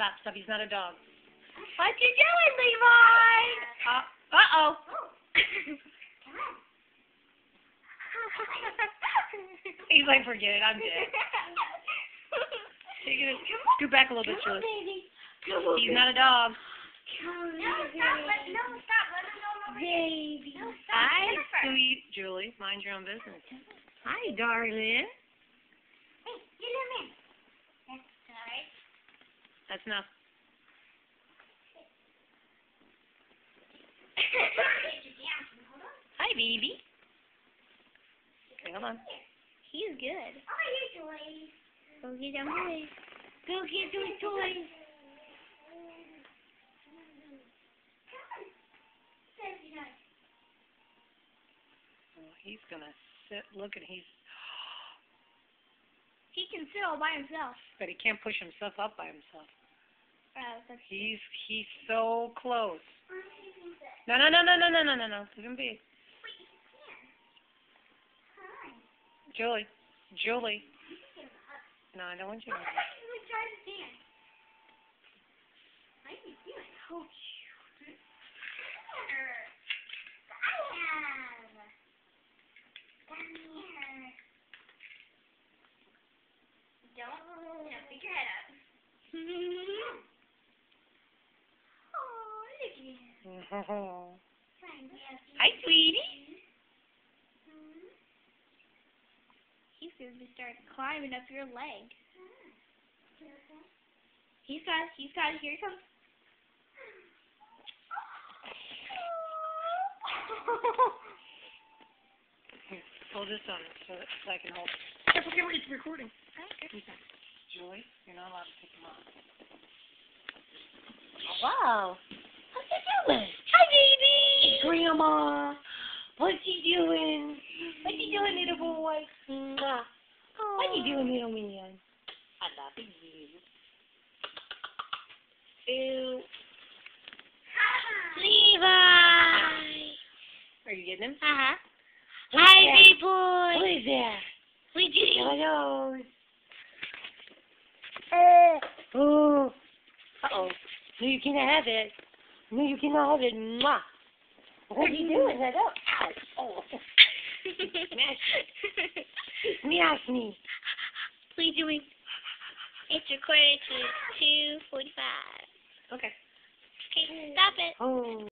stop, stop. He's not a dog. What you doing, Levi? Uh, uh-oh. He's like, forget it. I'm dead. Take it. Scoot back a little bit, Come on, Julie. baby. He's not a dog. Come No, stop. Let, no, stop. Let him go over here. Baby. No, stop. Hi, sweet Julie. Mind your own business. Hi, darling. Hey, get him in. That's alright. That's enough. Hi, baby. Okay, hold on. He's good. Oh, your toys. Go get them toys. Go get those toys. Oh, he's gonna sit. Look, at he's. He can sit all by himself. But he can't push himself up by himself. Uh, He's he's so close. No, no, no, no, no, no, no, no, no. Leave him be. Julie, Julie. No, I don't want you. to- try to stand. I can see you. oh, Don't, yeah, pick your head up. Oh, look at him. Mm-hmm. Hi, sweetie. He's going to start climbing up your leg. He's got, he's got, here he comes. Here, hold this on it so, so I can hold it. Careful, careful, it's recording. Julie, you're not allowed to pick him up. Wow. What's he doing? Hi, baby. Grandma, what's he doing? What you doing, little boy? Mwah. What are you doing, little man? I love you. Ew. Levi. Are you getting him? Uh-huh. Hi, Yeah. big boy. What is that? We did Hello. Uh, Oh. Uh-oh. No, you cannot have it. No, you cannot hold it. ma. What are you doing? I don't. Oh. Smash me. Smash me. Please do it. It's recorded to 2.45. Okay. Okay, stop it. Oh.